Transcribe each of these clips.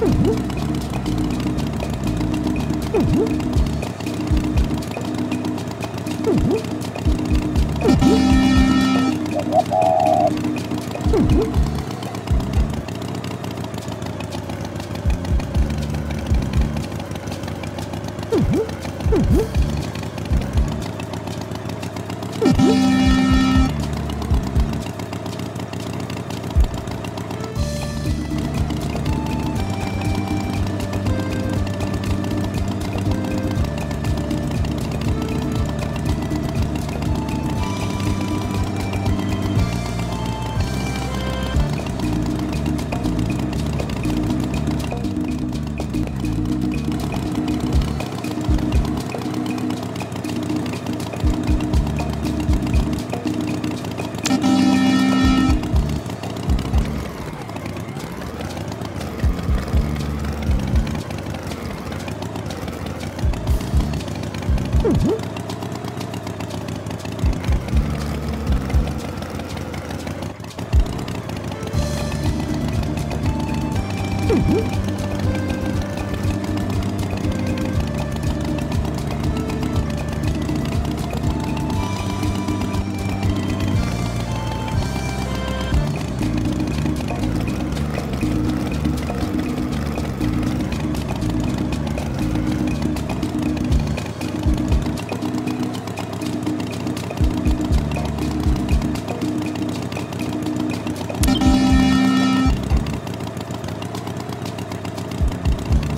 Mm-hmm.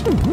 Mm-hmm.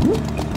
Hı?